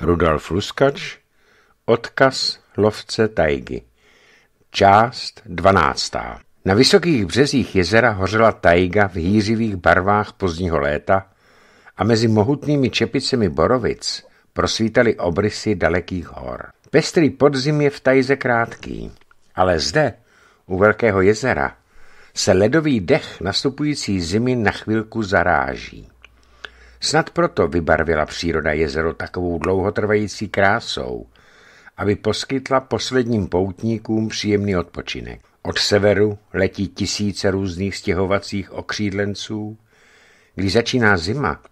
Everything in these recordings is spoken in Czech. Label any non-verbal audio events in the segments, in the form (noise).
Rudolf Luskač Odkaz lovce tajgy Část dvanáctá Na vysokých březích jezera hořela tajga v hýřivých barvách pozdního léta a mezi mohutnými čepicemi borovic prosvítaly obrysy dalekých hor. Pestrý podzim je v tajze krátký, ale zde, u Velkého jezera, se ledový dech nastupující zimy na chvilku zaráží. Snad proto vybarvila příroda jezero takovou dlouhotrvající krásou, aby poskytla posledním poutníkům příjemný odpočinek. Od severu letí tisíce různých stěhovacích okřídlenců. Když začíná zima,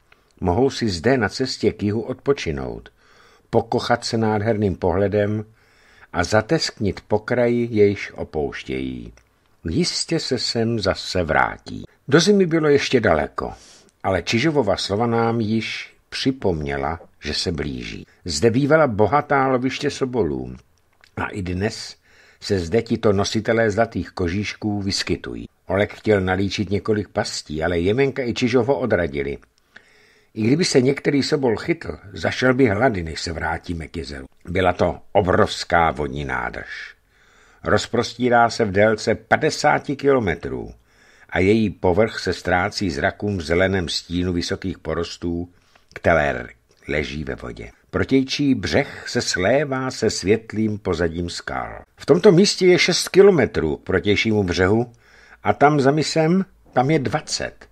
mohou si zde na cestě k jihu odpočinout, pokochat se nádherným pohledem a zatesknit pokraji, jejich opouštějí. Jistě se sem zase vrátí. Do zimy bylo ještě daleko ale Čižovova slova nám již připomněla, že se blíží. Zde bývala bohatá loviště sobolů a i dnes se zde tito nositelé zlatých kožíšků vyskytují. Olek chtěl nalíčit několik pastí, ale Jemenka i Čižovo odradili. I kdyby se některý sobol chytl, zašel by hlady, než se vrátíme k jezeru. Byla to obrovská vodní nádrž. Rozprostírá se v délce 50 kilometrů a její povrch se ztrácí zrakům v zeleném stínu vysokých porostů, které leží ve vodě. Protějčí břeh se slévá se světlým pozadím skal. V tomto místě je 6 kilometrů k protějšímu břehu a tam za misem, tam je 20.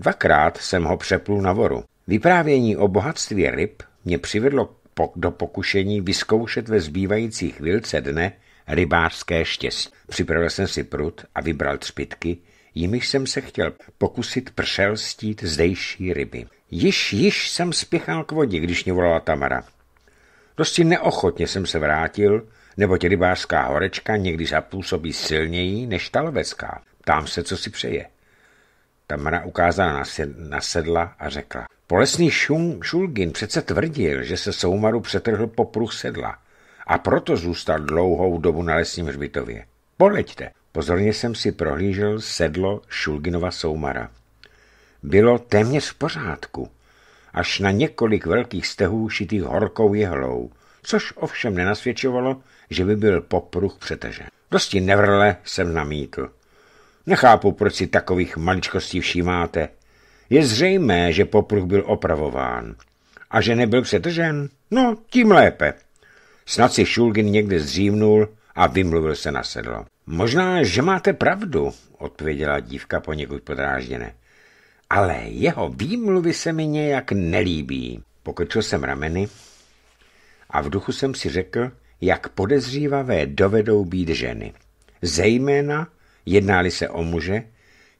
Dvakrát jsem ho přeplul na voru. Vyprávění o bohatství ryb mě přivedlo do pokušení vyzkoušet ve zbývající chvilce dne rybářské štěstí. Připravil jsem si prut a vybral třpitky, jimiž jsem se chtěl pokusit pršelstít zdejší ryby. Již, již jsem spěchal k vodě, když mě volala Tamara. Dosti neochotně jsem se vrátil, nebo rybářská horečka někdy zapůsobí silněji než ta lovecká. Ptám se, co si přeje. Tamara ukázala na sedla a řekla. Polesný šum, Šulgin přece tvrdil, že se soumaru přetrhl po pruh sedla a proto zůstal dlouhou dobu na lesním hřbitově. Poleďte. Pozorně jsem si prohlížel sedlo Šulginova soumara. Bylo téměř v pořádku, až na několik velkých stehů šitých horkou jehlou, což ovšem nenasvědčovalo, že by byl popruh přetažen. Dosti nevrle jsem namítl. Nechápu, proč si takových maličkostí všímáte. Je zřejmé, že popruh byl opravován. A že nebyl přetržen? No, tím lépe. Snad si Šulgin někde zřívnul a vymluvil se na sedlo. Možná, že máte pravdu, odpověděla dívka poněkud podrážděné. Ale jeho výmluvy se mi nějak nelíbí. Pokrčil jsem rameny a v duchu jsem si řekl, jak podezřívavé dovedou být ženy. Zejména jednáli se o muže,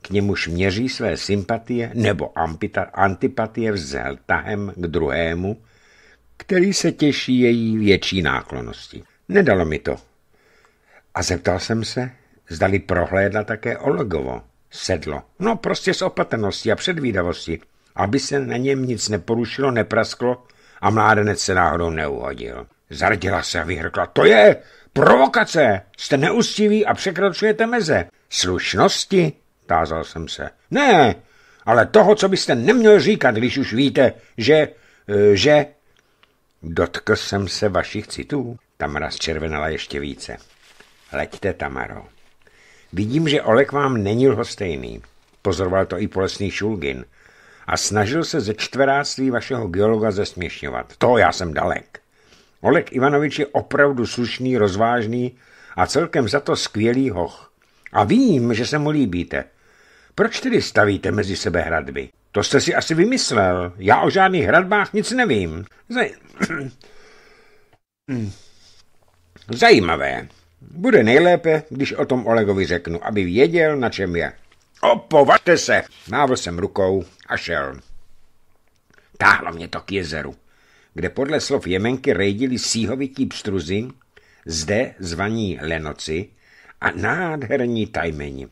k němuž měří své sympatie nebo antipatie vztahem k druhému, který se těší její větší náklonosti. Nedalo mi to, a zeptal jsem se, zdali prohlédla také Olegovo sedlo. No prostě z opatrnosti a předvídavosti, aby se na něm nic neporušilo, neprasklo a mládenec se náhodou neuhodil. Zardila se a vyhrkla. To je provokace! Jste neustivý a překračujete meze. Slušnosti? Tázal jsem se. Ne, ale toho, co byste neměl říkat, když už víte, že... E, že... Dotkl jsem se vašich citů. Tamara zčervenala ještě více. Leďte, Tamaro. Vidím, že Olek vám není lhostejný. Pozoroval to i polesný Šulgin. A snažil se ze čtveráctví vašeho geologa zesměšňovat. To já jsem dalek. Olek Ivanovič je opravdu slušný, rozvážný a celkem za to skvělý hoch. A vím, že se mu líbíte. Proč tedy stavíte mezi sebe hradby? To jste si asi vymyslel. Já o žádných hradbách nic nevím. Zaj... (clears throat) Zajímavé. Bude nejlépe, když o tom Olegovi řeknu, aby věděl, na čem je. Opovažte se! Mávl jsem rukou a šel. Táhlo mě to k jezeru, kde podle slov Jemenky rejdili síhovití pstruzy, zde zvaní lenoci a nádherní tajmeni.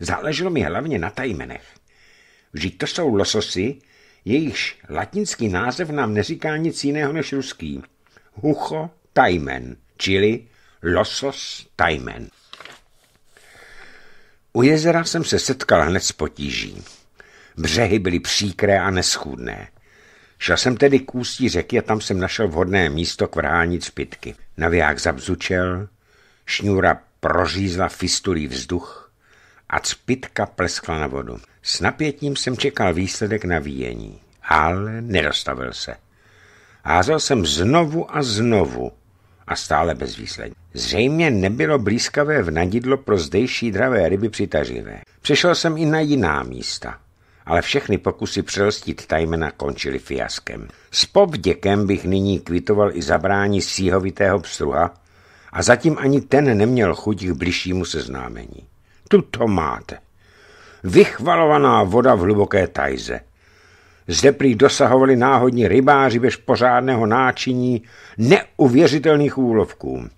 Záleželo mi hlavně na tajmenech. Vždyť to jsou lososy, jejichž latinský název nám neříká nic jiného než ruský. Hucho tajmen, čili Losos Tajmen. U jezera jsem se setkal hned s potíží. Břehy byly příkré a neschůdné. Šel jsem tedy k ústí řeky a tam jsem našel vhodné místo k vrhání cpitky. Naviják zabzučel, šňůra prořízla fistulý vzduch a cpitka pleskla na vodu. S napětím jsem čekal výsledek navíjení, ale nedostavil se. Házel jsem znovu a znovu a stále bezvýsledně. Zřejmě nebylo blízkavé v nadidlo pro zdejší dravé ryby přitaživé. Přešel jsem i na jiná místa, ale všechny pokusy přelstit tajmena končily fiaskem. S povděkem bych nyní kvitoval i zabrání síhovitého pstruha a zatím ani ten neměl chuť k bližšímu seznámení. Tu to máte. Vychvalovaná voda v hluboké tajze – zde prý dosahovali náhodní rybáři bez pořádného náčiní neuvěřitelných úlovků.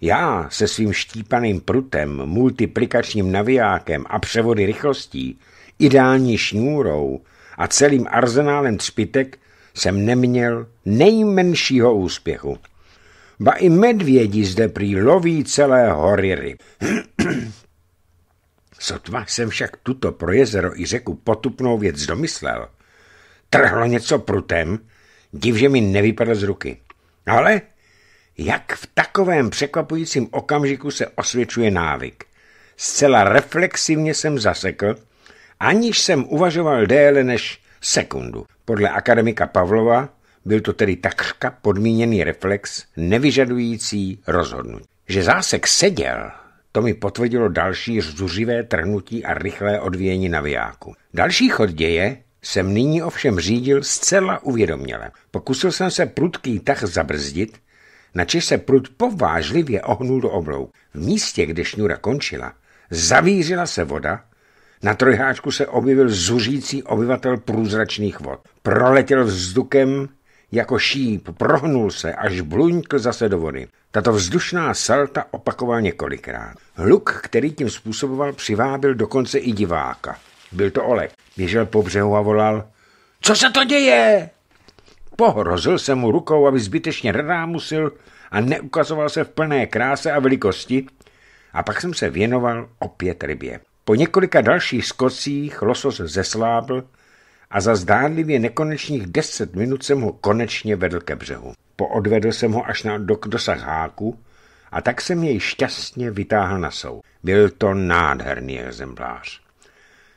Já se svým štípaným prutem, multiplikačním navijákem a převody rychlostí, ideální šňůrou a celým arzenálem třpitek jsem neměl nejmenšího úspěchu. Ba i medvědi zde prý loví celé hory ryb. (clears throat) Sotva jsem však tuto pro jezero i řeku potupnou věc domyslel, trhlo něco prutem, div, že mi nevypadl z ruky. Ale jak v takovém překvapujícím okamžiku se osvědčuje návyk. Zcela reflexivně jsem zasekl, aniž jsem uvažoval déle než sekundu. Podle akademika Pavlova byl to tedy takřka podmíněný reflex, nevyžadující rozhodnutí. Že zásek seděl, to mi potvrdilo další zuřivé trhnutí a rychlé odvíjení navijáku. Další chod děje jsem nyní ovšem řídil zcela uvědoměle. Pokusil jsem se prudký tah zabrzdit, načež se prud povážlivě ohnul do oblou. V místě, kde šňůra končila, zavířila se voda, na trojháčku se objevil zuřící obyvatel průzračných vod. Proletěl vzdukem jako šíp, prohnul se, až bluňkl zase do vody. Tato vzdušná salta opakoval několikrát. Hluk, který tím způsoboval, přivábil dokonce i diváka. Byl to Olek. Běžel po břehu a volal. Co se to děje? Pohrozil jsem mu rukou, aby zbytečně redámusil a neukazoval se v plné kráse a velikosti. A pak jsem se věnoval opět rybě. Po několika dalších skocích losos zeslábl a za zdánlivě nekonečných deset minut jsem ho konečně vedl ke břehu. Poodvedl jsem ho až na dosah háku a tak jsem jej šťastně vytáhl na sou. Byl to nádherný exemplář.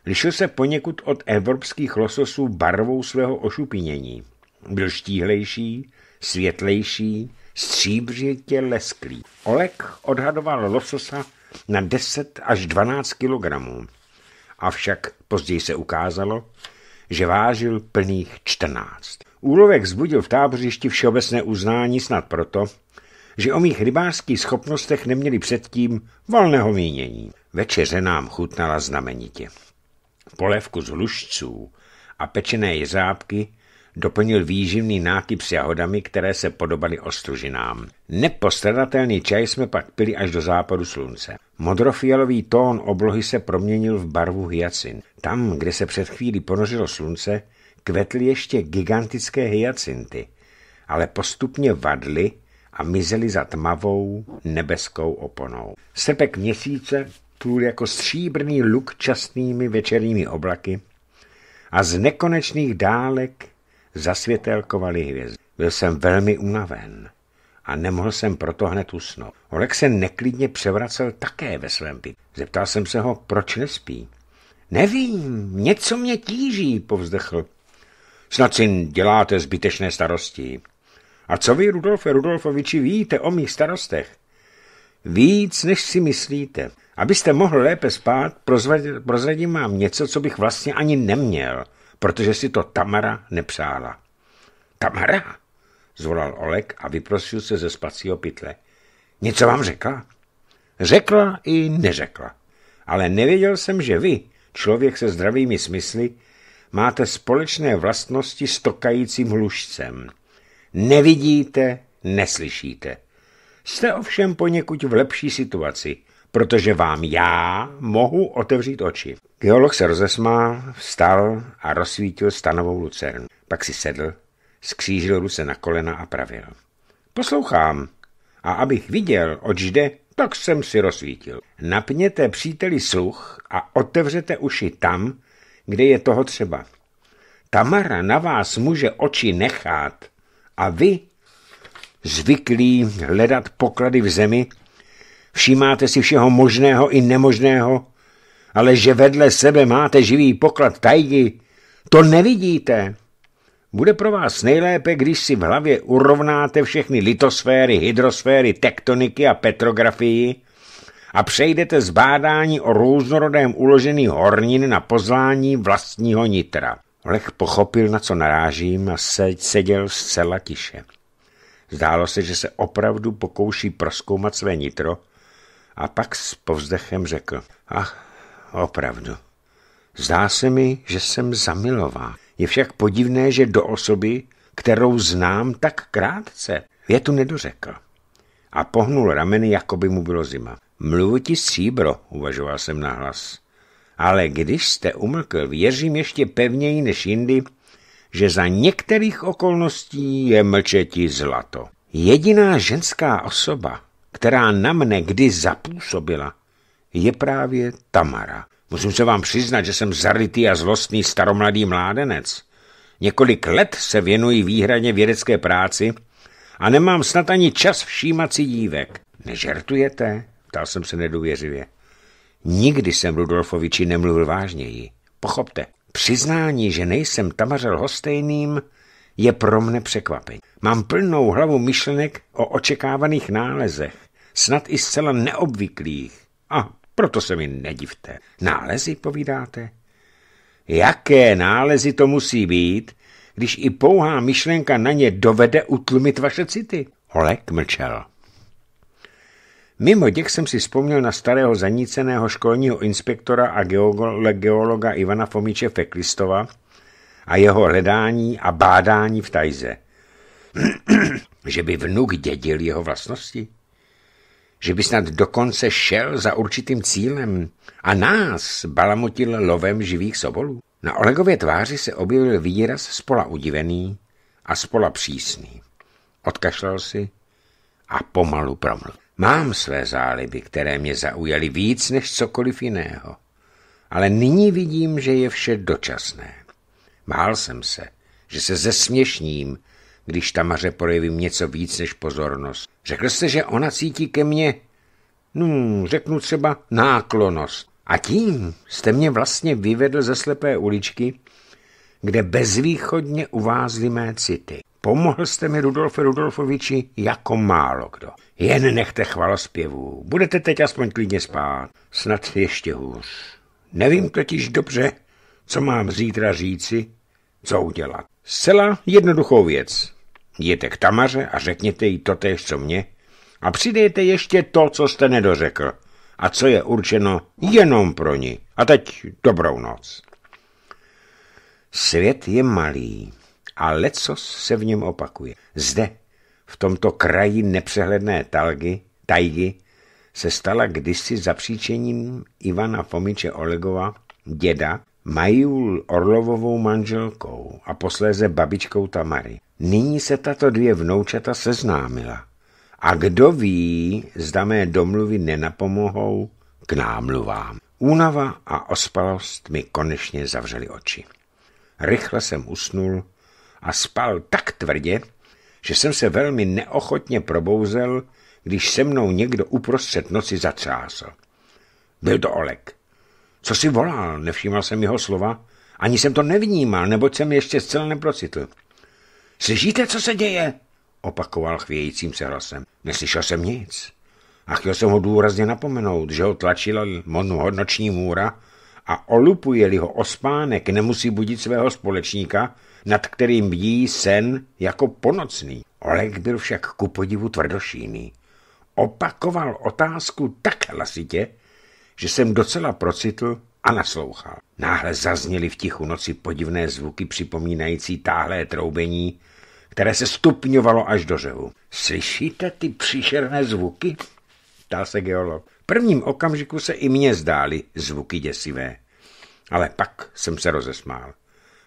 Lišil se poněkud od evropských lososů barvou svého ošupinění. Byl štíhlejší, světlejší, stříbřitě lesklý. Olek odhadoval lososa na 10 až 12 kilogramů. Avšak později se ukázalo, že vážil plných 14. Úlovek zbudil v tábořišti všeobecné uznání snad proto, že o mých rybářských schopnostech neměli předtím volného mínění. Večeře nám chutnala znamenitě. Polévku z hlušců a pečené jeřábky doplnil výživný nákyp s jahodami, které se podobaly ostružinám. Nepostradatelný čaj jsme pak pili až do západu slunce. Modrofialový tón oblohy se proměnil v barvu hyacin. Tam, kde se před chvílí ponořilo slunce, kvetly ještě gigantické hyacinty, ale postupně vadly a mizely za tmavou nebeskou oponou. Srpek měsíce plul jako stříbrný luk častnými večerními oblaky a z nekonečných dálek zasvětelkovaly hvězdy. Byl jsem velmi unaven a nemohl jsem proto hned usnout. Olek se neklidně převracel také ve svém pitu. Zeptal jsem se ho, proč nespí. Nevím, něco mě tíží, povzdechl. Snad si děláte zbytečné starosti. A co vy, Rudolfe Rudolfoviči, víte o mých starostech? Víc, než si myslíte. Abyste mohl lépe spát, prozradím vám něco, co bych vlastně ani neměl, protože si to Tamara nepřála. Tamara? zvolal Olek a vyprosil se ze spacího pytle. Něco vám řekla? Řekla i neřekla. Ale nevěděl jsem, že vy, člověk se zdravými smysly, máte společné vlastnosti s tokajícím hlušcem. Nevidíte, neslyšíte. Jste ovšem poněkud v lepší situaci, protože vám já mohu otevřít oči. Geolog se rozesmál, vstal a rozsvítil stanovou lucernu. Pak si sedl, skřížil ruce na kolena a pravil. Poslouchám. A abych viděl, oč jde, tak jsem si rozsvítil. Napněte příteli sluch a otevřete uši tam, kde je toho třeba. Tamara na vás může oči nechat a vy, zvyklí hledat poklady v zemi, všímáte si všeho možného i nemožného, ale že vedle sebe máte živý poklad tajgy, to nevidíte. Bude pro vás nejlépe, když si v hlavě urovnáte všechny litosféry, hydrosféry, tektoniky a petrografii a přejdete z bádání o různorodém uložení hornin na pozvání vlastního nitra. Lech pochopil, na co narážím a seděl zcela tiše. Zdálo se, že se opravdu pokouší proskoumat své nitro a pak s povzdechem řekl, ach, opravdu, zdá se mi, že jsem zamilová. Je však podivné, že do osoby, kterou znám tak krátce, je tu nedořekl. A pohnul rameny, jako by mu bylo zima. Mluvu ti stříbro, uvažoval jsem nahlas. Ale když jste umlkl, věřím ještě pevněji než jindy, že za některých okolností je mlčetí zlato. Jediná ženská osoba, která na mne kdy zapůsobila, je právě Tamara. Musím se vám přiznat, že jsem zarytý a zlostný staromladý mládenec. Několik let se věnuji výhradně vědecké práci a nemám snad ani čas všímat si dívek. Nežertujete? Ptal jsem se nedůvěřivě. Nikdy jsem Rudolfoviči nemluvil vážněji. Pochopte, přiznání, že nejsem Tamařel Hostejným, je pro mne překvapení. Mám plnou hlavu myšlenek o očekávaných nálezech, snad i zcela neobvyklých. A proto se mi nedivte. Nálezy, povídáte? Jaké nálezy to musí být, když i pouhá myšlenka na ně dovede utlumit vaše city? Holek mlčel. Mimo děk jsem si vzpomněl na starého zaníceného školního inspektora a geologa Ivana Fomiče Feklistova a jeho hledání a bádání v tajze. (clears throat) že by vnuk dědil jeho vlastnosti? Že by snad dokonce šel za určitým cílem a nás balamotil lovem živých sobolů? Na Olegově tváři se objevil výraz spola udivený a spola přísný. Odkašlal si a pomalu promluvil. Mám své záliby, které mě zaujaly víc než cokoliv jiného. Ale nyní vidím, že je vše dočasné. Bál jsem se, že se zesměšním, když Tamaře projevím něco víc než pozornost. Řekl jste, že ona cítí ke mně, no, řeknu třeba náklonost. A tím jste mě vlastně vyvedl ze slepé uličky, kde bezvýchodně uvázly mé city. Pomohl jste mi, Rudolfe Rudolfoviči, jako málo kdo. Jen nechte chvalospěvů. Budete teď aspoň klidně spát. Snad ještě hůř. Nevím totiž dobře, co mám zítra říci, co udělat. Zcela jednoduchou věc. Jděte k Tamaře a řekněte jí totéž, co mě, a přidejte ještě to, co jste nedořekl a co je určeno jenom pro ní. A teď dobrou noc. Svět je malý a lecos se v něm opakuje. Zde, v tomto kraji nepřehledné talgy, tajgy, se stala kdysi zapříčením Ivana Fomiče Olegova, děda, Majul Orlovovou manželkou a posléze babičkou Tamary. Nyní se tato dvě vnoučata seznámila. A kdo ví, zda mé domluvy nenapomohou k námluvám. Únava a ospalost mi konečně zavřely oči. Rychle jsem usnul a spal tak tvrdě, že jsem se velmi neochotně probouzel, když se mnou někdo uprostřed noci zatřásl. Byl to Olek. Co si volal, nevšímal jsem jeho slova, ani jsem to nevnímal, neboť jsem ještě zcela neprocitl. Slyšíte, co se děje? Opakoval chvějícím se hlasem. Neslyšel jsem nic. A chtěl jsem ho důrazně napomenout, že ho tlačila noční můra a olupuje-li ho ospánek, nemusí budit svého společníka, nad kterým bdí sen jako ponocný. Oleg byl však ku podivu tvrdošíný. Opakoval otázku tak hlasitě, že jsem docela procitl a naslouchal. Náhle zazněly v tichu noci podivné zvuky připomínající táhlé troubení, které se stupňovalo až do řevu. Slyšíte ty příšerné zvuky? Ptal se geolog. V prvním okamžiku se i mně zdály zvuky děsivé. Ale pak jsem se rozesmál.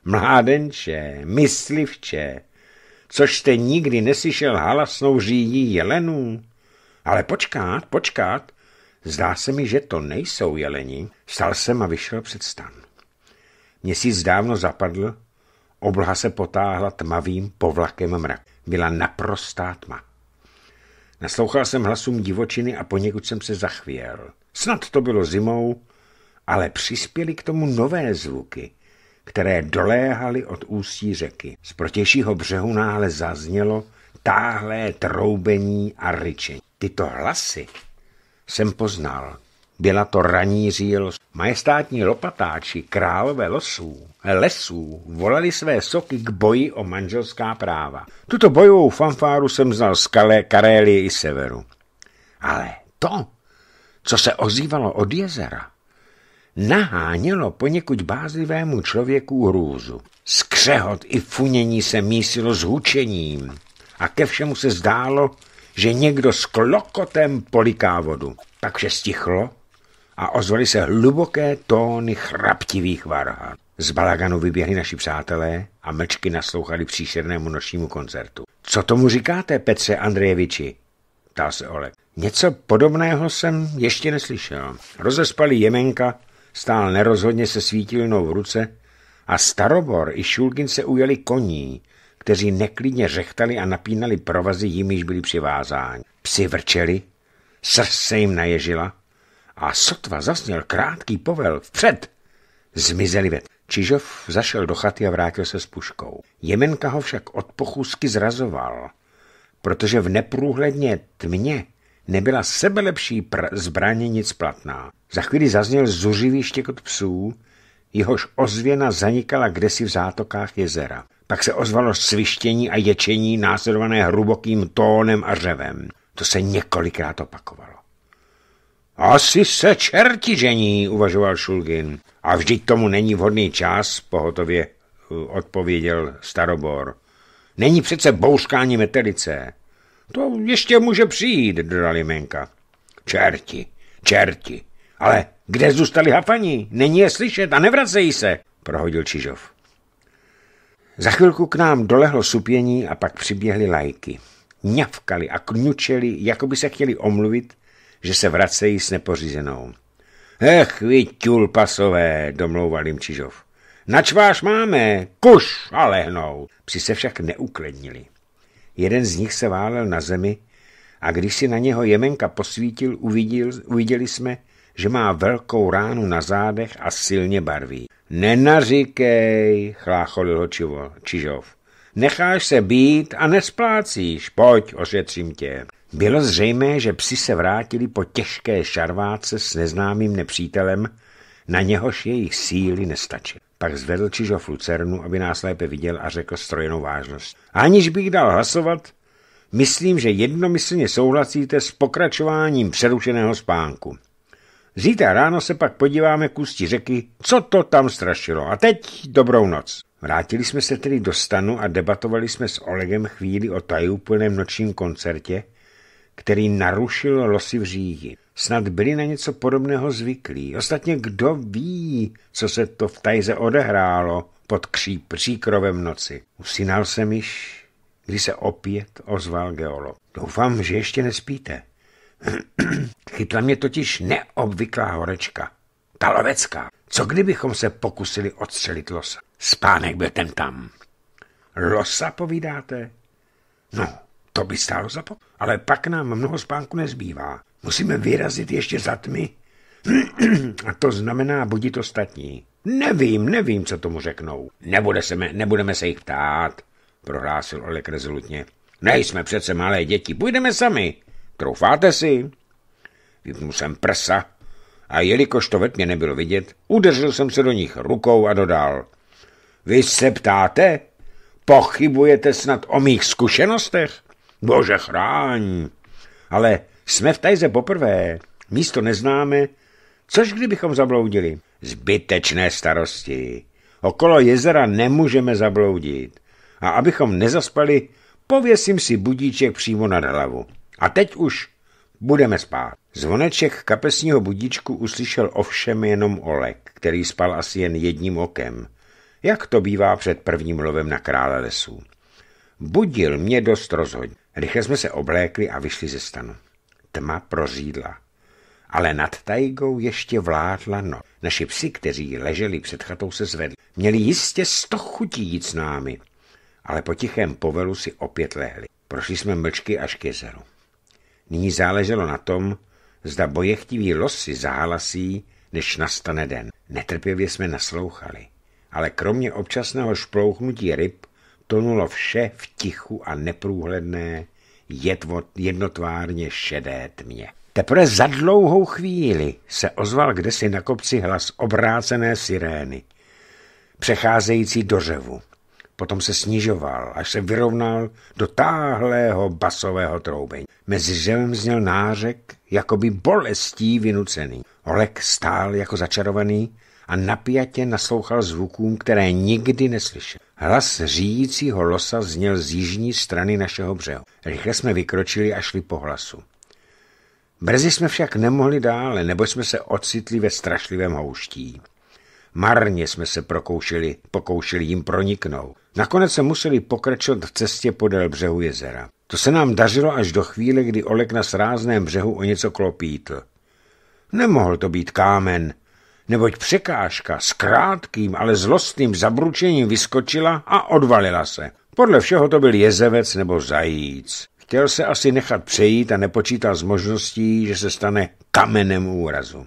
Mládenče, myslivče, což jste nikdy neslyšel halasnou řídí jelenů? Ale počkat, počkat, zdá se mi, že to nejsou jeleni. Stal jsem a vyšel před stan. Měsíc dávno zapadl, Obloha se potáhla tmavým povlakem mrak. Byla naprostá tma. Naslouchal jsem hlasům divočiny a poněkud jsem se zachvěl. Snad to bylo zimou, ale přispěly k tomu nové zvuky, které doléhaly od ústí řeky. Z protějšího břehu náhle zaznělo táhlé troubení a ryčení. Tyto hlasy jsem poznal. Byla to raní říl. Majestátní lopatáči, králové losů, lesů volali své soky k boji o manželská práva. Tuto bojovou fanfáru jsem znal z Kale, Karélie i severu. Ale to, co se ozývalo od jezera, nahánělo poněkud bázlivému člověku hrůzu. Skřehot i funění se mísilo s hučením a ke všemu se zdálo, že někdo s klokotem poliká vodu. Takže stichlo a ozvaly se hluboké tóny chraptivých varhan. Z balaganu vyběhli naši přátelé a mlčky naslouchali příšernému nočnímu koncertu. Co tomu říkáte, Petře Andrejeviči? ptal se Olek. Něco podobného jsem ještě neslyšel. Rozespalý Jemenka stál nerozhodně se svítilnou v ruce a Starobor i Šulgin se ujeli koní, kteří neklidně řechtali a napínali provazy, jimiž byli přivázáni. Psi vrčeli, srst se jim naježila a sotva zasněl krátký povel vpřed. Zmizeli ved. Čižov zašel do chaty a vrátil se s puškou. Jemenka ho však od pochůzky zrazoval, protože v neprůhledně tmě nebyla sebelepší zbraně nic platná. Za chvíli zazněl zuřivý štěkot psů, jehož ozvěna zanikala kdesi v zátokách jezera. Pak se ozvalo svištění a ječení následované hrubokým tónem a řevem. To se několikrát opakovalo. Asi se čerti žení, uvažoval Šulgin. A vždyť tomu není vhodný čas, pohotově uh, odpověděl Starobor. Není přece bouřkání metelice. To ještě může přijít, dodal Menka. Čerti, čerti. Ale kde zůstali hafaní? Není je slyšet a nevracejí se, prohodil Čižov. Za chvilku k nám dolehlo supění a pak přiběhly lajky. Ňavkali a kňučeli, jako by se chtěli omluvit, že se vracejí s nepořízenou. Ech, vy pasové, domlouval jim Čižov. Nač váš máme, kuš a lehnou. Psi se však neuklidnili. Jeden z nich se válel na zemi a když si na něho Jemenka posvítil, uviděl, uviděli jsme, že má velkou ránu na zádech a silně barví. Nenaříkej, chlácholil ho čivo, Čižov. Necháš se být a nesplácíš, pojď, ošetřím tě. Bylo zřejmé, že psi se vrátili po těžké šarváce s neznámým nepřítelem, na něhož jejich síly nestačily. Pak zvedl Čižov lucernu, aby nás lépe viděl a řekl strojenou vážnost. Aniž bych dal hlasovat, myslím, že jednomyslně souhlasíte s pokračováním přerušeného spánku. Zítra ráno se pak podíváme k ústí řeky, co to tam strašilo. A teď dobrou noc. Vrátili jsme se tedy do stanu a debatovali jsme s Olegem chvíli o tajúplném nočním koncertě, který narušil losy v říji. Snad byli na něco podobného zvyklí. Ostatně kdo ví, co se to v Tajze odehrálo pod kříp příkrovem noci. Usínal jsem již, když se opět ozval geolog. Doufám, že ještě nespíte. (clears throat) Chytla mě totiž neobvyklá horečka. Ta lovecká. Co kdybychom se pokusili odstřelit losa? Spánek byl ten tam. Losa, povídáte? No, to by stálo za po... Ale pak nám mnoho spánku nezbývá. Musíme vyrazit ještě za tmy. (clears throat) A to znamená budit ostatní. Nevím, nevím, co tomu řeknou. Nebude se me, nebudeme se jich ptát, prohlásil Olek rezolutně. Nejsme přece malé děti, půjdeme sami. Troufáte si? Vypnul jsem prsa a jelikož to ve tmě nebylo vidět, udeřil jsem se do nich rukou a dodal. Vy se ptáte? Pochybujete snad o mých zkušenostech? Bože chráň. Ale jsme v Tajze poprvé, místo neznáme, což kdybychom zabloudili? Zbytečné starosti. Okolo jezera nemůžeme zabloudit. A abychom nezaspali, pověsím si budíček přímo nad hlavu. A teď už budeme spát. Zvoneček kapesního budíčku uslyšel ovšem jenom Olek, který spal asi jen jedním okem, jak to bývá před prvním lovem na krále lesů. Budil mě dost rozhodně. Rychle jsme se oblékli a vyšli ze stanu. Tma prořídla. ale nad tajgou ještě vládla no. Naši psi, kteří leželi před chatou, se zvedli. Měli jistě sto chutí jít s námi, ale po tichém povelu si opět lehli. Prošli jsme mlčky až k jezeru. Nyní záleželo na tom, zda bojechtiví losy zahalasí, než nastane den. Netrpěvě jsme naslouchali, ale kromě občasného šplouchnutí ryb tonulo vše v tichu a neprůhledné, jednotvárně šedé tmě. Teprve za dlouhou chvíli se ozval kdesi na kopci hlas obrácené sirény, přecházející do řevu. Potom se snižoval, až se vyrovnal do táhlého basového troubení. Mezi řevem zněl nářek, jakoby bolestí vynucený. Olek stál jako začarovaný a napjatě naslouchal zvukům, které nikdy neslyšel. Hlas říjícího losa zněl z jižní strany našeho břehu. Rychle jsme vykročili a šli po hlasu. Brzy jsme však nemohli dále, nebo jsme se ocitli ve strašlivém houští. Marně jsme se prokoušeli, pokoušeli jim proniknout. Nakonec se museli pokračovat v cestě podél břehu jezera. To se nám dařilo až do chvíle, kdy Olek na srázném břehu o něco klopítl. Nemohl to být kámen, neboť překážka s krátkým, ale zlostným zabručením vyskočila a odvalila se. Podle všeho to byl jezevec nebo zajíc. Chtěl se asi nechat přejít a nepočítal s možností, že se stane kamenem úrazu.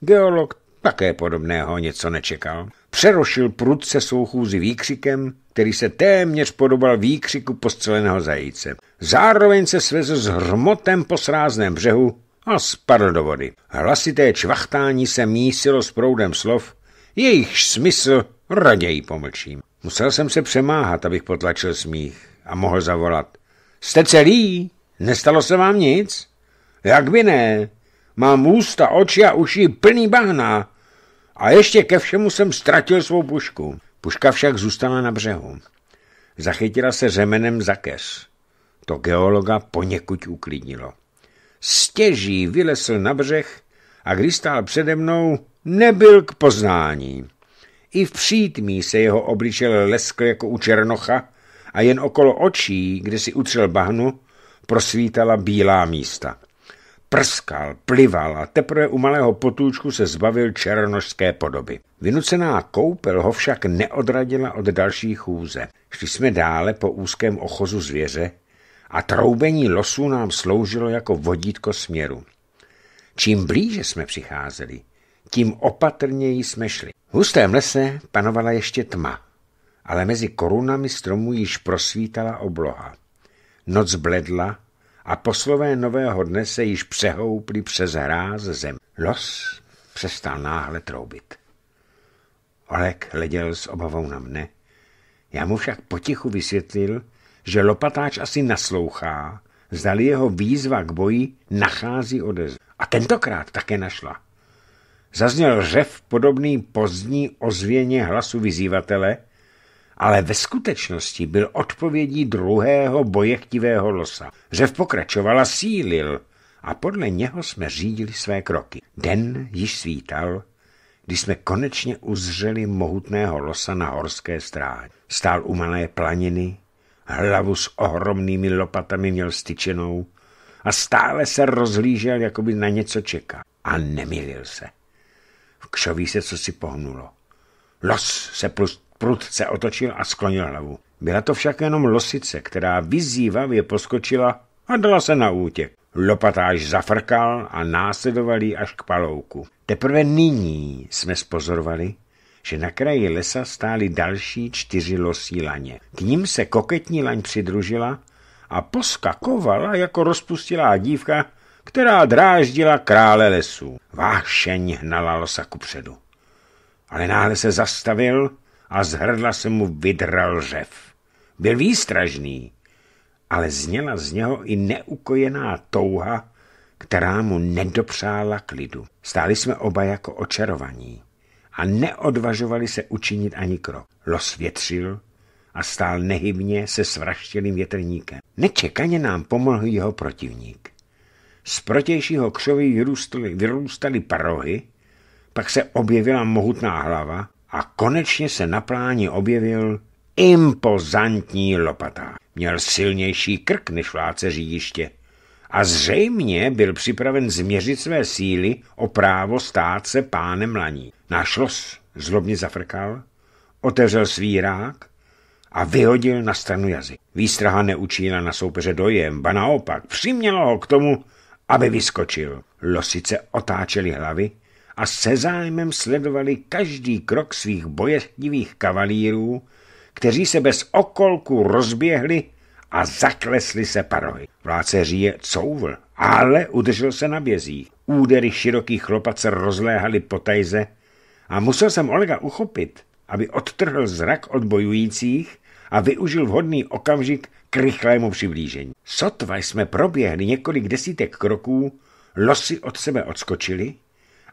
Geolog také podobného něco nečekal. Přerošil prudce svou chůzi výkřikem, který se téměř podobal výkřiku postřeleného zajíce. Zároveň se svezl s hromotem po srázném břehu a spadl do vody. Hlasité čvachtání se mísilo s proudem slov, jejichž smysl raději pomlčím. Musel jsem se přemáhat, abych potlačil smích a mohl zavolat. Jste celý? Nestalo se vám nic? Jak by ne? Mám ústa, oči a uši plný bahna. A ještě ke všemu jsem ztratil svou pušku. Puška však zůstala na břehu. Zachytila se řemenem za keř. To geologa poněkud uklidnilo. Stěží vylesl na břeh a když stál přede mnou, nebyl k poznání. I v přítmí se jeho obličel leskl jako u černocha a jen okolo očí, kde si utřel bahnu, prosvítala bílá místa. Prskal, plival a teprve u malého potůčku se zbavil černožské podoby. Vynucená koupel ho však neodradila od další chůze. Šli jsme dále po úzkém ochozu zvěře a troubení losů nám sloužilo jako vodítko směru. Čím blíže jsme přicházeli, tím opatrněji jsme šli. V hustém lese panovala ještě tma, ale mezi korunami stromů již prosvítala obloha. Noc bledla a poslové nového dne se již přehoupli přes hráz zem. Los přestal náhle troubit. Olek hleděl s obavou na mne. Já mu však potichu vysvětlil, že lopatáč asi naslouchá, zdali jeho výzva k boji nachází odezvu. A tentokrát také našla. Zazněl řev podobný pozdní ozvěně hlasu vyzývatele, ale ve skutečnosti byl odpovědí druhého bojechtivého losa. Řev pokračoval a sílil a podle něho jsme řídili své kroky. Den již svítal, když jsme konečně uzřeli mohutného losa na horské stráně. Stál u malé planiny, hlavu s ohromnými lopatami měl styčenou a stále se rozhlížel, jako by na něco čekal. A nemilil se. V kšoví se co si pohnulo. Los se prudce otočil a sklonil hlavu. Byla to však jenom losice, která vyzývavě poskočila a dala se na útěk. Lopatáž zafrkal a následoval až k palouku. Teprve nyní jsme spozorovali, že na kraji lesa stály další čtyři losí laně. K ním se koketní laň přidružila a poskakovala jako rozpustilá dívka, která dráždila krále lesů. Vášeň hnala losa kupředu. Ale náhle se zastavil a z hrdla se mu vydral řev. Byl výstražný, ale zněla z něho i neukojená touha, která mu nedopřála klidu. Stáli jsme oba jako očarovaní a neodvažovali se učinit ani krok. Los větřil a stál nehybně se svraštělým větrníkem. Nečekaně nám pomohl jeho protivník. Z protějšího křoví vyrůstaly, vyrůstaly parohy, pak se objevila mohutná hlava a konečně se na pláni objevil impozantní lopata. Měl silnější krk než vládce řídiště a zřejmě byl připraven změřit své síly o právo stát se pánem laní. Náš los zlobně zafrkal, otevřel svírák a vyhodil na stranu jazyk. Výstraha neučila na soupeře dojem, ba naopak přiměla ho k tomu, aby vyskočil. Losice otáčely hlavy a se zájmem sledovali každý krok svých bojetivých kavalírů, kteří se bez okolku rozběhli a zaklesli se parohy. Vládce říje couvl, ale udržel se na bězích. Údery širokých chlopat se rozléhaly po tajze a musel jsem Olega uchopit, aby odtrhl zrak od bojujících a využil vhodný okamžik k rychlému přiblížení. Sotva jsme proběhli několik desítek kroků, losy od sebe odskočili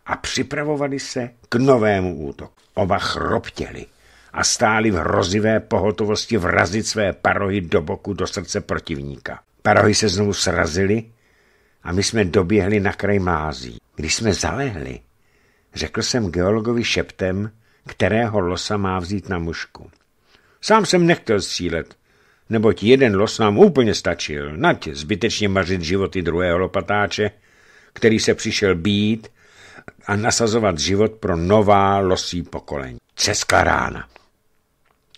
a připravovali se k novému útoku. Oba chroptěli a stáli v hrozivé pohotovosti vrazit své parohy do boku do srdce protivníka. Parohy se znovu srazily a my jsme doběhli na kraj mází. Když jsme zalehli, řekl jsem geologovi šeptem, kterého losa má vzít na mušku. Sám jsem nechtěl střílet, neboť jeden los nám úplně stačil, nať zbytečně mařit životy druhého lopatáče, který se přišel být a nasazovat život pro nová losí pokolení. Česká rána.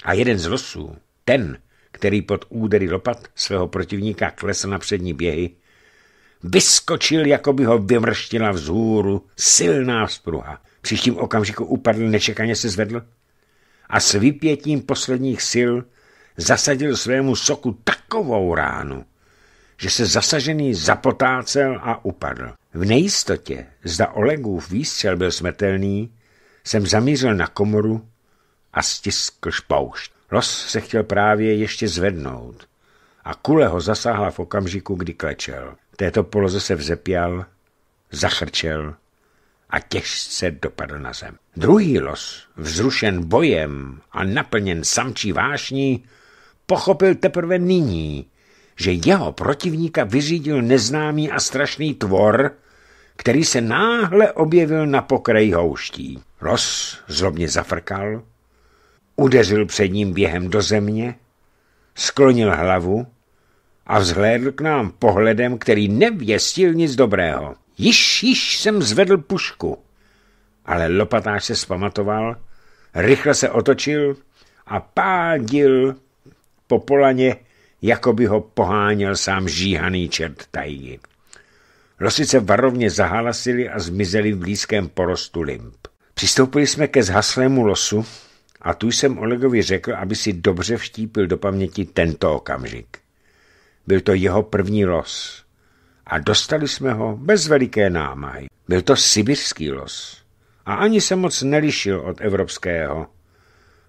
A jeden z losů, ten, který pod údery lopat svého protivníka klesl na přední běhy, vyskočil, jako by ho vymrštila vzhůru silná vzpruha. Příštím okamžiku upadl, nečekaně se zvedl a s vypětím posledních sil zasadil svému soku takovou ránu, že se zasažený zapotácel a upadl. V nejistotě, zda Olegův výstřel byl smrtelný, jsem zamířil na komoru a stiskl špoušť. Los se chtěl právě ještě zvednout a kule ho zasáhla v okamžiku, kdy klečel. V této poloze se vzepěl, zachrčel a těžce dopadl na zem. Druhý los, vzrušen bojem a naplněn samčí vášní, pochopil teprve nyní, že jeho protivníka vyřídil neznámý a strašný tvor, který se náhle objevil na pokraji houští. Los zlobně zafrkal, udeřil před ním během do země, sklonil hlavu a vzhlédl k nám pohledem, který nevěstil nic dobrého. Již, již jsem zvedl pušku, ale lopatář se zpamatoval, rychle se otočil a pádil po polaně, jako by ho poháněl sám žíhaný čert tajgy. Losice varovně zahalasili a zmizeli v blízkém porostu limp. Přistoupili jsme ke zhaslému losu a tu jsem Olegovi řekl, aby si dobře vštípil do paměti tento okamžik. Byl to jeho první los a dostali jsme ho bez veliké námahy. Byl to sibirský los a ani se moc nelišil od evropského.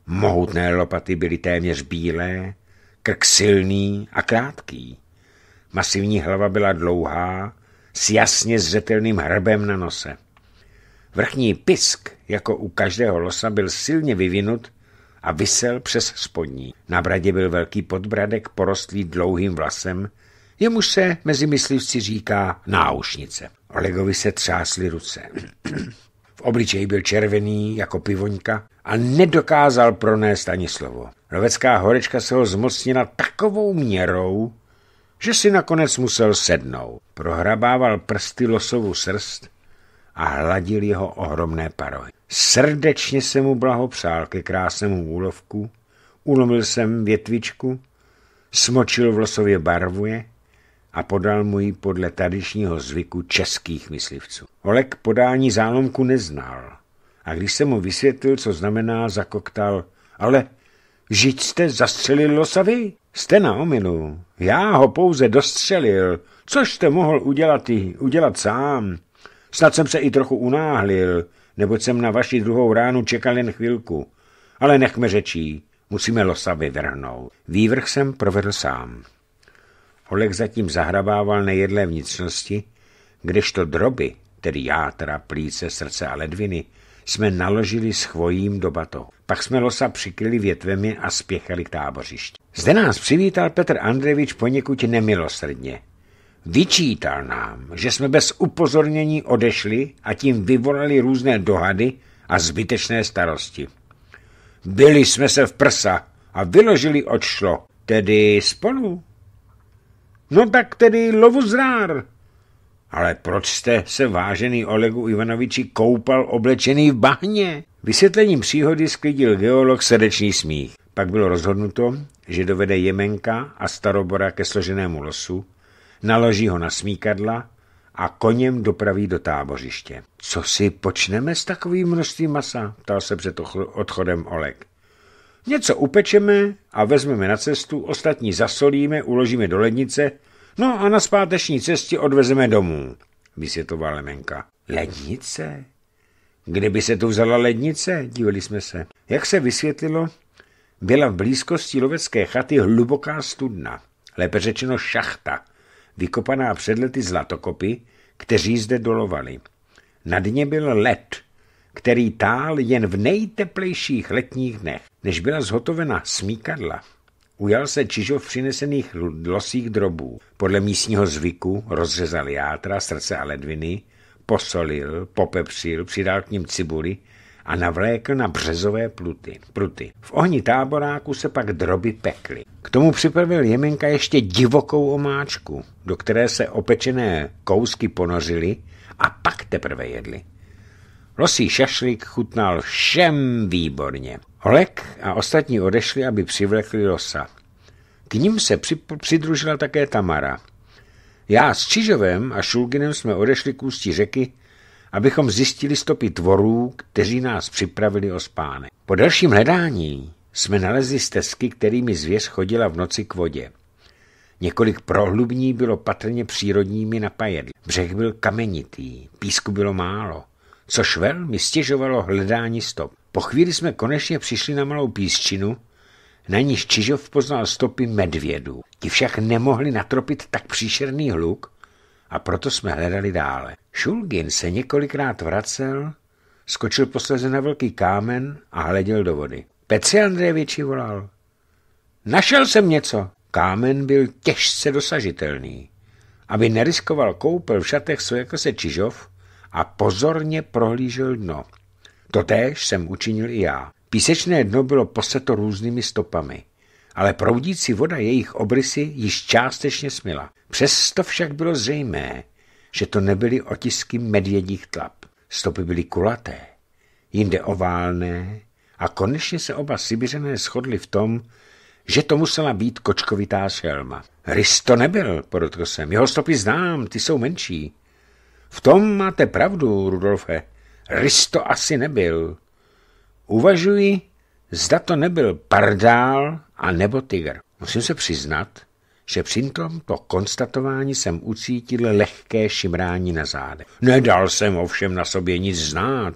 Mohutné lopaty byly téměř bílé, krk silný a krátký. Masivní hlava byla dlouhá, s jasně zřetelným hrbem na nose. Vrchní pisk, jako u každého losa, byl silně vyvinut a vysel přes spodní. Na bradě byl velký podbradek porostlý dlouhým vlasem, jemuž se mezi myslivci říká náušnice. Olegovi se třásly ruce. v obličeji byl červený jako pivoňka a nedokázal pronést ani slovo. Lovecká horečka se ho zmocnila takovou měrou, že si nakonec musel sednout. Prohrabával prsty losovou srst a hladil jeho ohromné parohy. Srdečně se mu blahopřál ke krásnému úlovku, ulomil jsem větvičku, smočil v losově barvuje a podal mu ji podle tradičního zvyku českých myslivců. Olek podání zálomku neznal a když jsem mu vysvětlil, co znamená, zakoktal, ale žiť jste zastřelil losa vy? Jste na omilu. Já ho pouze dostřelil, což jste mohl udělat, udělat sám. Snad jsem se i trochu unáhlil, neboť jsem na vaši druhou ránu čekal jen chvilku. Ale nechme řečí, musíme losa vyvrhnout. Vývrh jsem provedl sám. Oleg zatím zahrabával nejedlé vnitřnosti, kdežto droby, tedy játra, plíce, srdce a ledviny, jsme naložili s chvojím do bato. Pak jsme losa přikryli větvemi a spěchali k tábořišti. Zde nás přivítal Petr Andrevič poněkud nemilosrdně. Vyčítal nám, že jsme bez upozornění odešli a tím vyvolali různé dohady a zbytečné starosti. Byli jsme se v prsa a vyložili odšlo, tedy spolu. No tak tedy lovu zrár. Ale proč jste se vážený Olegu Ivanoviči koupal oblečený v bahně? Vysvětlením příhody sklidil geolog srdečný smích. Pak bylo rozhodnuto, že dovede Jemenka a starobora ke složenému losu, naloží ho na smíkadla a koněm dopraví do tábořiště. Co si počneme s takovým množstvím masa? ptal se před odchodem Oleg. Něco upečeme a vezmeme na cestu, ostatní zasolíme, uložíme do lednice, no a na zpáteční cestě odvezeme domů, vysvětloval Lemenka. Lednice? Kde by se tu vzala lednice? Dívali jsme se. Jak se vysvětlilo, byla v blízkosti lovecké chaty hluboká studna, lépe řečeno šachta, vykopaná před lety zlatokopy, kteří zde dolovali. Na dně byl led, který tál jen v nejteplejších letních dnech. Než byla zhotovena smíkadla, ujal se Čižov přinesených losích drobů. Podle místního zvyku rozřezal játra, srdce a ledviny, posolil, popepřil, přidal k ním cibuli a navlékl na březové pluty, pruty. V ohni táboráku se pak droby pekly. K tomu připravil Jemenka ještě divokou omáčku, do které se opečené kousky ponořily a pak teprve jedli. Losí šašlik chutnal všem výborně. Olek a ostatní odešli, aby přivlekli losa. K ním se přidružila také Tamara. Já s Čižovem a Šulginem jsme odešli k ústí řeky, abychom zjistili stopy tvorů, kteří nás připravili o spánek. Po dalším hledání jsme nalezli stezky, kterými zvěř chodila v noci k vodě. Několik prohlubní bylo patrně přírodními napajedly. Břeh byl kamenitý, písku bylo málo, což velmi stěžovalo hledání stop. Po chvíli jsme konečně přišli na malou písčinu, na níž Čižov poznal stopy medvědů. Ti však nemohli natropit tak příšerný hluk a proto jsme hledali dále. Šulgin se několikrát vracel, skočil posledně na velký kámen a hleděl do vody. Petře Andrejeviči volal. Našel jsem něco. Kámen byl těžce dosažitelný. Aby neriskoval koupel v šatech svého jako se Čižov a pozorně prohlížel dno. Totéž jsem učinil i já. Písečné dno bylo poseto různými stopami, ale proudící voda jejich obrysy již částečně smila. Přesto však bylo zřejmé, že to nebyly otisky medvědích tlap. Stopy byly kulaté, jinde oválné a konečně se oba Sibiřané shodli v tom, že to musela být kočkovitá šelma. Rys to nebyl, podotkl jsem. Jeho stopy znám, ty jsou menší. V tom máte pravdu, Rudolfe. Rys to asi nebyl. Uvažuji, zda to nebyl pardál a nebo tygr. Musím se přiznat, že při tomto konstatování jsem ucítil lehké šimrání na zádech. Nedal jsem ovšem na sobě nic znát.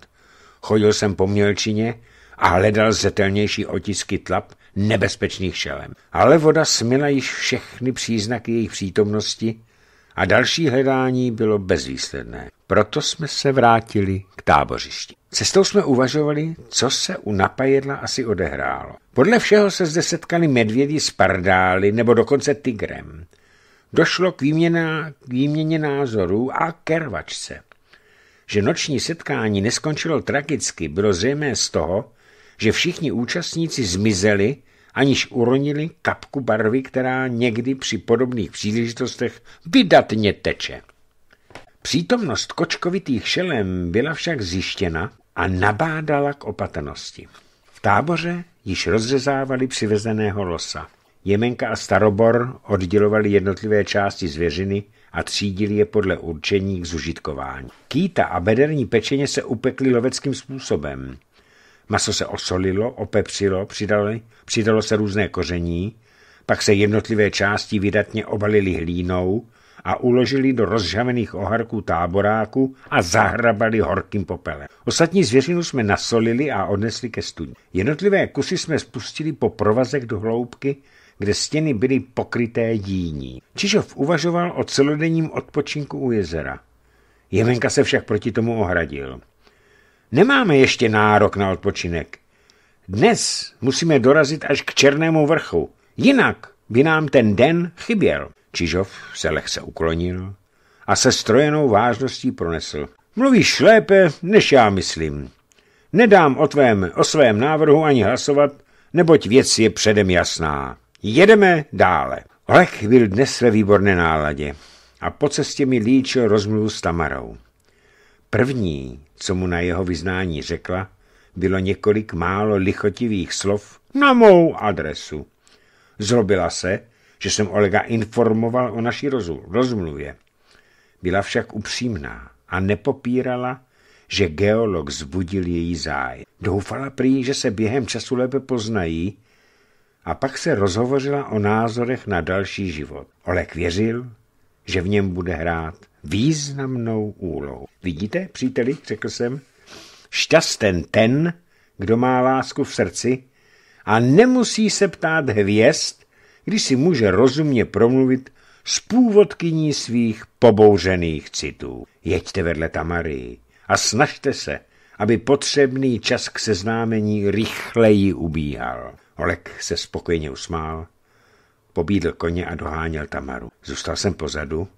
Chodil jsem po mělčině a hledal zetelnější otisky tlap nebezpečných šelem. Ale voda smila již všechny příznaky jejich přítomnosti a další hledání bylo bezvýsledné. Proto jsme se vrátili k tábořišti. Cestou jsme uvažovali, co se u napajedla asi odehrálo. Podle všeho se zde setkali medvědi s pardály nebo dokonce tigrem. Došlo k, výměna, k výměně názorů a kervačce. Že noční setkání neskončilo tragicky, bylo zřejmé z toho, že všichni účastníci zmizeli aniž uronili kapku barvy, která někdy při podobných příležitostech vydatně teče. Přítomnost kočkovitých šelem byla však zjištěna a nabádala k opatrnosti. V táboře již rozřezávali přivezeného losa. Jemenka a starobor oddělovali jednotlivé části zvěřiny a třídili je podle určení k zužitkování. Kýta a bederní pečeně se upekly loveckým způsobem. Maso se osolilo, opepřilo, přidalo, přidalo se různé koření, pak se jednotlivé části vydatně obalily hlínou a uložili do rozžavených oharků táboráku a zahrabali horkým popelem. Ostatní zvěřinu jsme nasolili a odnesli ke studni. Jednotlivé kusy jsme spustili po provazek do hloubky, kde stěny byly pokryté díní. Čižov uvažoval o celodenním odpočinku u jezera. Jemenka se však proti tomu ohradil. Nemáme ještě nárok na odpočinek. Dnes musíme dorazit až k Černému vrchu. Jinak by nám ten den chyběl. Čižov se lehce uklonil a se strojenou vážností pronesl. Mluvíš lépe, než já myslím. Nedám o, tvém, o svém návrhu ani hlasovat, neboť věc je předem jasná. Jedeme dále. Olek byl dnes ve výborné náladě a po cestě mi líčil rozmluvu s Tamarou. První, co mu na jeho vyznání řekla, bylo několik málo lichotivých slov na mou adresu. Zrobila se, že jsem Olega informoval o naší rozmluvě. Byla však upřímná a nepopírala, že geolog zbudil její zájem. Doufala prý, že se během času lépe poznají a pak se rozhovořila o názorech na další život. Oleg věřil, že v něm bude hrát významnou úlohu. Vidíte, příteli, řekl jsem, šťasten ten, kdo má lásku v srdci a nemusí se ptát hvězd, když si může rozumně promluvit s původkyní svých pobouřených citů. Jeďte vedle Tamary a snažte se, aby potřebný čas k seznámení rychleji ubíhal. Olek se spokojeně usmál, pobídl koně a doháněl Tamaru. Zůstal jsem pozadu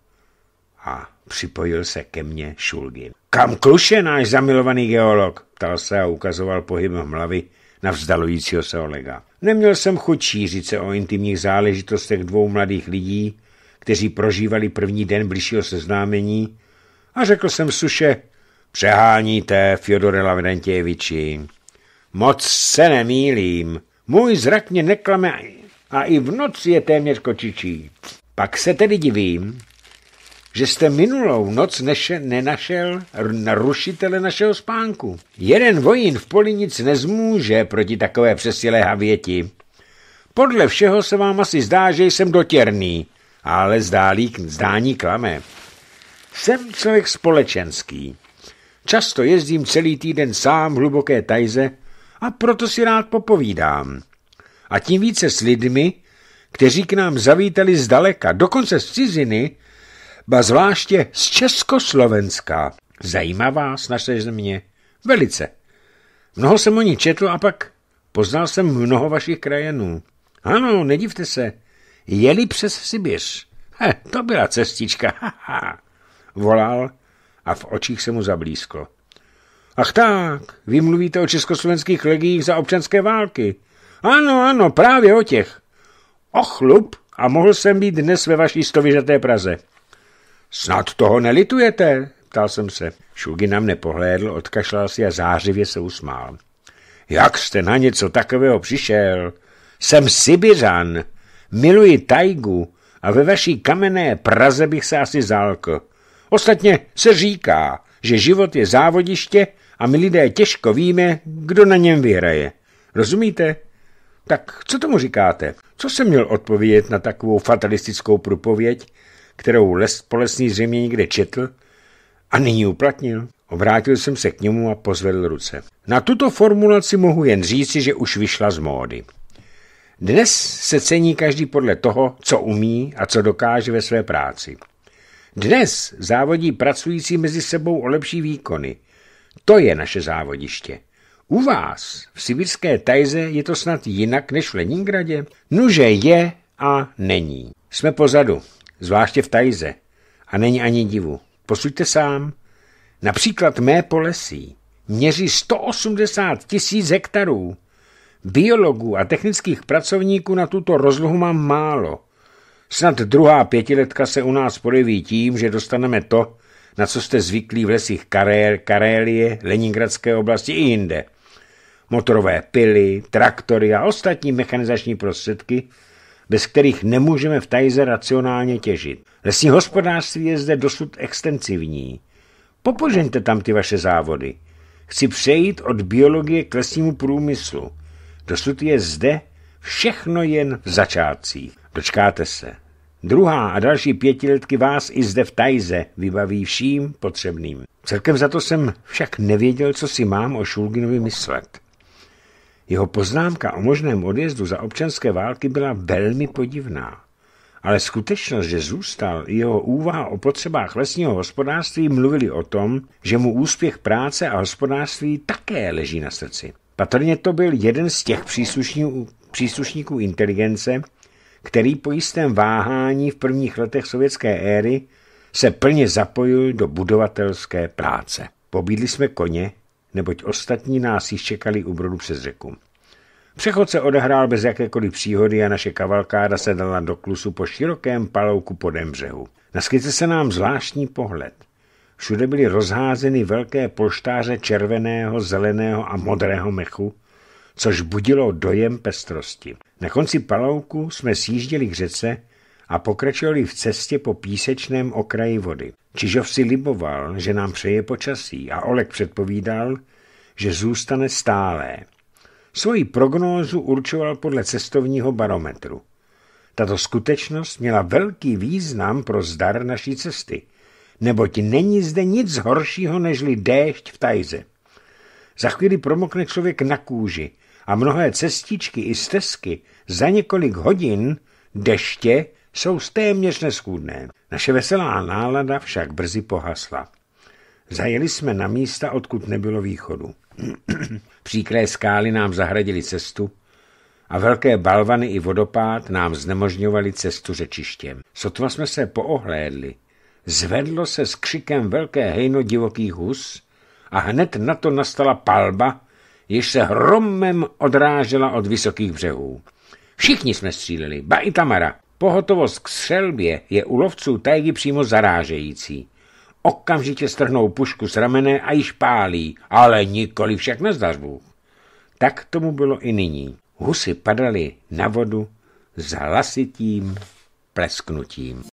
a připojil se ke mně Šulgin. Kam kluše náš zamilovaný geolog? ptal se a ukazoval pohybem hlavy na vzdalujícího se Olega. Neměl jsem chuť šířit se o intimních záležitostech dvou mladých lidí, kteří prožívali první den blížšího seznámení a řekl jsem suše, přeháníte, Fjodore Lavrentějeviči. Moc se nemýlím, můj zrak mě neklame a i v noci je téměř kočičí. Pak se tedy divím, že jste minulou noc neše, nenašel narušitele našeho spánku. Jeden vojín v poli nic nezmůže proti takové přesilé havěti. Podle všeho se vám asi zdá, že jsem dotěrný, ale zdálí, zdání klame. Jsem člověk společenský. Často jezdím celý týden sám v hluboké tajze a proto si rád popovídám. A tím více s lidmi, kteří k nám zavítali zdaleka, dokonce z ciziny, ba zvláště z Československa. Zajímá vás naše země? Velice. Mnoho jsem o ní četl a pak poznal jsem mnoho vašich krajanů. Ano, nedivte se, jeli přes Sibiř. He, to byla cestička, (laughs) haha. Volal a v očích se mu zablízklo. Ach tak, vy mluvíte o československých legiích za občanské války. Ano, ano, právě o těch. Ochlup a mohl jsem být dnes ve vaší stovyžaté Praze. Snad toho nelitujete, ptal jsem se. Šulgy nám nepohlédl, odkašlal si a zářivě se usmál. Jak jste na něco takového přišel? Jsem Sibiřan, miluji tajgu a ve vaší kamenné Praze bych se asi zálkl. Ostatně se říká, že život je závodiště a my lidé těžko víme, kdo na něm vyhraje. Rozumíte? Tak co tomu říkáte? Co jsem měl odpovědět na takovou fatalistickou průpověď, kterou les polesný zřejmě někde četl a nyní uplatnil? Obrátil jsem se k němu a pozvedl ruce. Na tuto formulaci mohu jen říci, že už vyšla z módy. Dnes se cení každý podle toho, co umí a co dokáže ve své práci. Dnes závodí pracující mezi sebou o lepší výkony. To je naše závodiště. U vás v sibirské tajze je to snad jinak než v Leningradě? Nuže je a není. Jsme pozadu, zvláště v tajze. A není ani divu. Posuďte sám. Například mé polesí měří 180 tisíc hektarů. Biologů a technických pracovníků na tuto rozlohu mám málo. Snad druhá pětiletka se u nás projeví tím, že dostaneme to, na co jste zvyklí v lesích Karel, Karélie, Leningradské oblasti i jinde. Motorové pily, traktory a ostatní mechanizační prostředky, bez kterých nemůžeme v Tajze racionálně těžit. Lesní hospodářství je zde dosud extensivní. Popožeňte tam ty vaše závody. Chci přejít od biologie k lesnímu průmyslu. Dosud je zde všechno jen v začátcích. Dočkáte se. Druhá a další pětiletky vás i zde v Tajze vybaví vším potřebným. Celkem za to jsem však nevěděl, co si mám o Šulginovi myslet. Jeho poznámka o možném odjezdu za občanské války byla velmi podivná. Ale skutečnost, že zůstal i jeho úvaha o potřebách lesního hospodářství mluvili o tom, že mu úspěch práce a hospodářství také leží na srdci. Patrně to byl jeden z těch příslušníků, příslušníků inteligence, který po jistém váhání v prvních letech sovětské éry se plně zapojil do budovatelské práce. Pobídli jsme koně, neboť ostatní nás již čekali u brodu přes řeku. Přechod se odehrál bez jakékoliv příhody a naše kavalkáda se dala do klusu po širokém palouku podem břehu. Naskytl se nám zvláštní pohled. Všude byly rozházeny velké polštáře červeného, zeleného a modrého mechu, což budilo dojem pestrosti. Na konci palouku jsme sjížděli k řece a pokračovali v cestě po písečném okraji vody. Čižov si liboval, že nám přeje počasí a Olek předpovídal, že zůstane stálé. Svoji prognózu určoval podle cestovního barometru. Tato skutečnost měla velký význam pro zdar naší cesty, neboť není zde nic horšího nežli déšť v tajze. Za chvíli promokne člověk na kůži a mnohé cestičky i stezky za několik hodin deště jsou téměř neschůdné. Naše veselá nálada však brzy pohasla. Zajeli jsme na místa, odkud nebylo východu. (clears throat) Příkré skály nám zahradili cestu a velké balvany i vodopád nám znemožňovali cestu řečištěm. Sotva jsme se poohlédli. Zvedlo se s křikem velké hejno divokých hus a hned na to nastala palba, jež se hromem odrážela od vysokých břehů. Všichni jsme stříleli, ba i Tamara. Pohotovost k střelbě je u lovců tajgy přímo zarážející. Okamžitě strhnou pušku z ramene a již pálí, ale nikoli však na zdařbu. Tak tomu bylo i nyní. Husy padaly na vodu s hlasitým plesknutím.